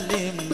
وسلم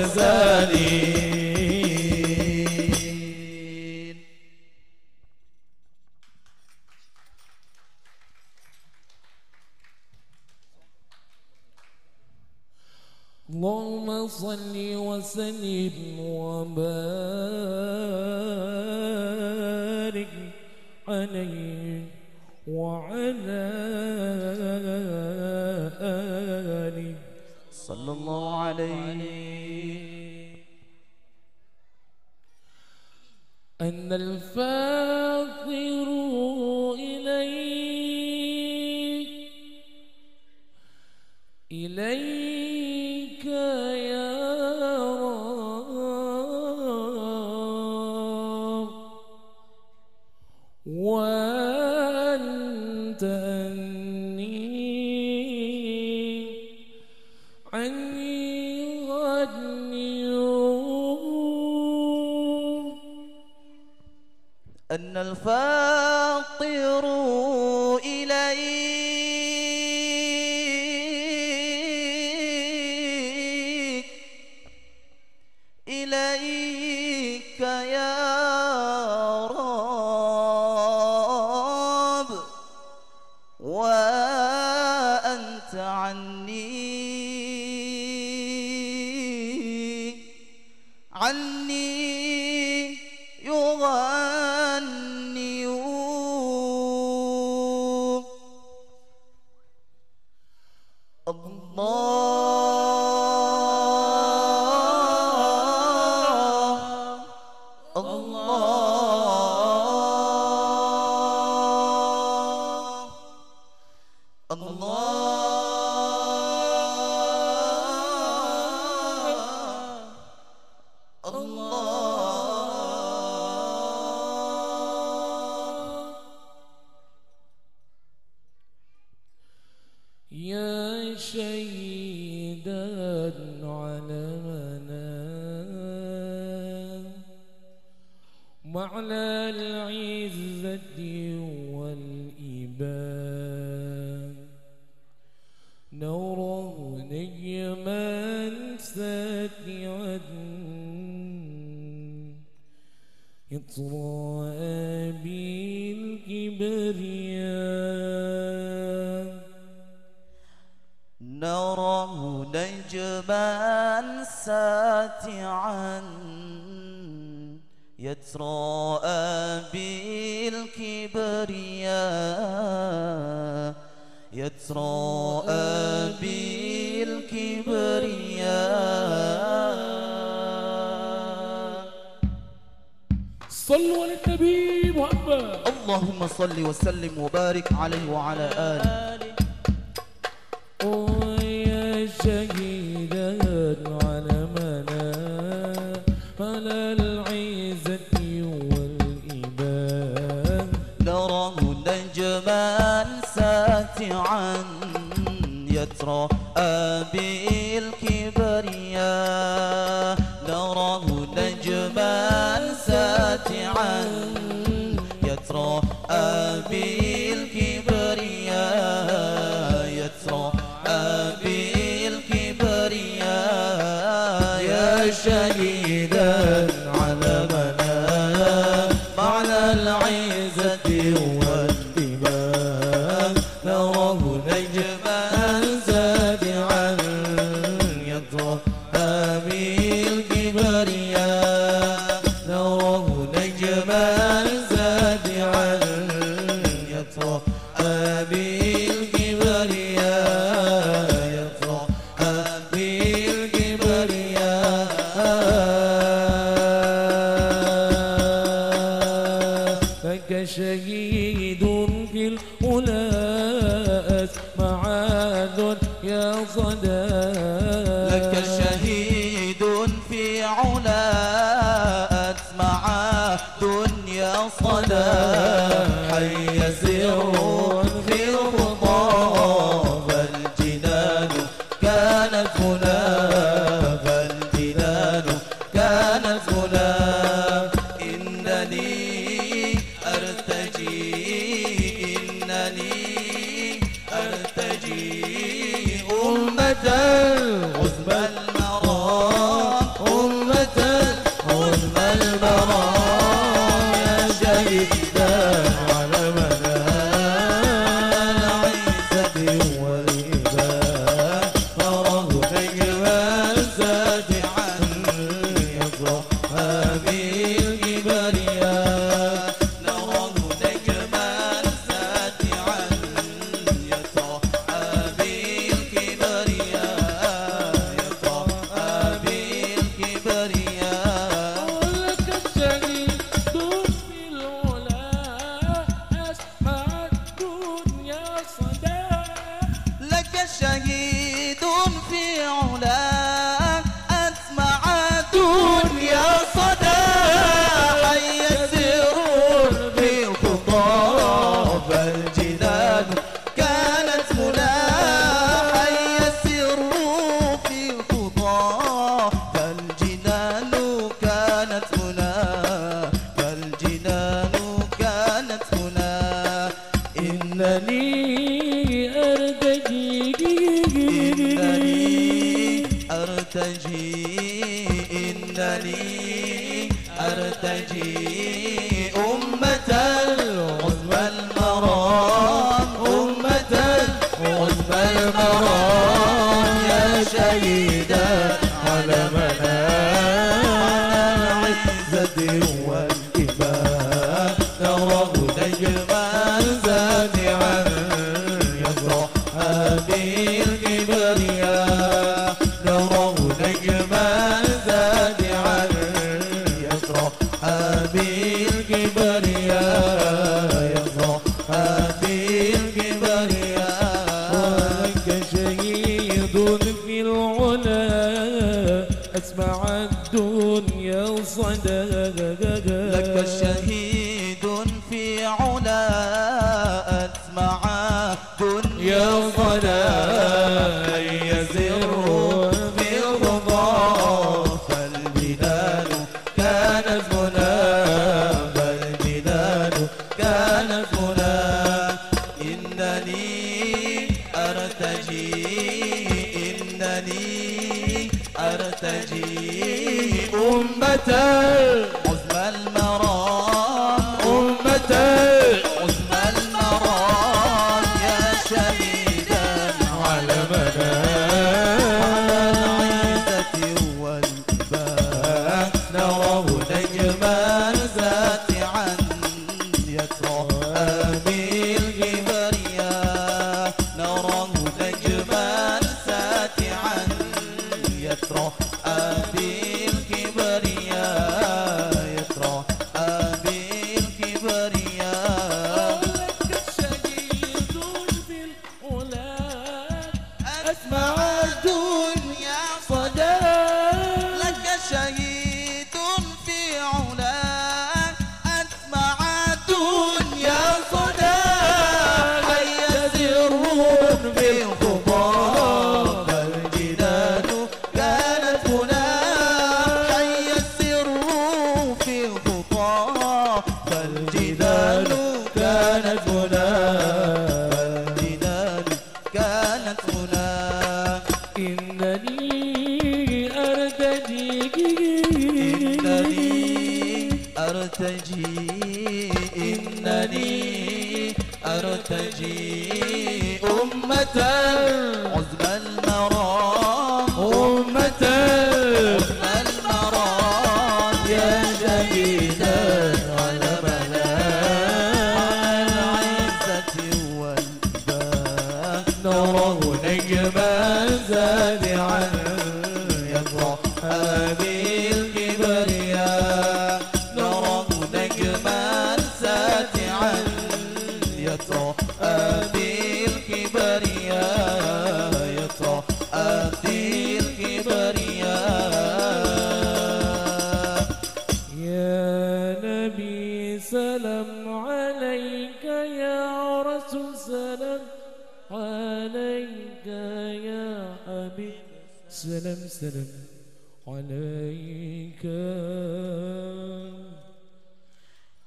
Gaza. إن الفاطر Oh. معنى العزة والإباء. نوره نجما ساتعا إطراء بالكبرياء. نراه نجما ساتعا يترى بالكبرياء الكبرياء يترى صلوا على النبي محمد. اللهم صل وسلم وبارك عليه وعلى آله. ويا شهيد يترى أبي الكبرياء دره shahid أرتجي إنني أرتجي أمة Abil Gibbon. أمة تبكي سلام عليك يا حبيب سلام سلام عليك.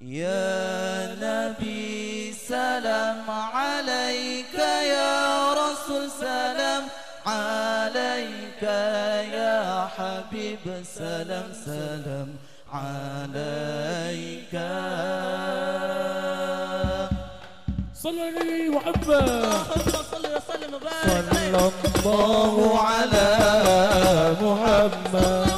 يا نبي سلام عليك يا رسول سلام عليك يا حبيب سلام سلام عليك. صلوا عليه وحبه. اللهم صل وسلم وبارك صلى الله على محمد.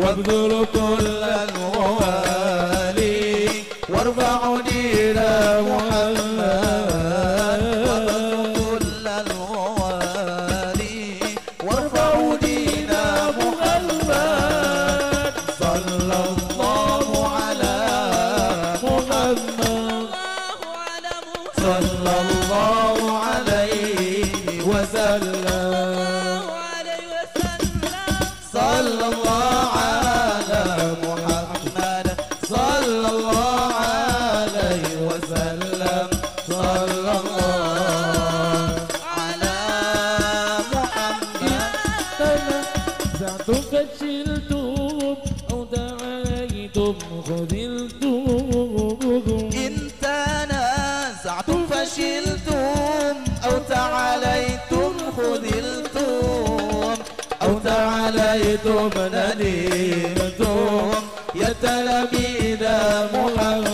وابذل كل الموالي وارفع دين محمد تبنى نيته يا تلاميذ محمد.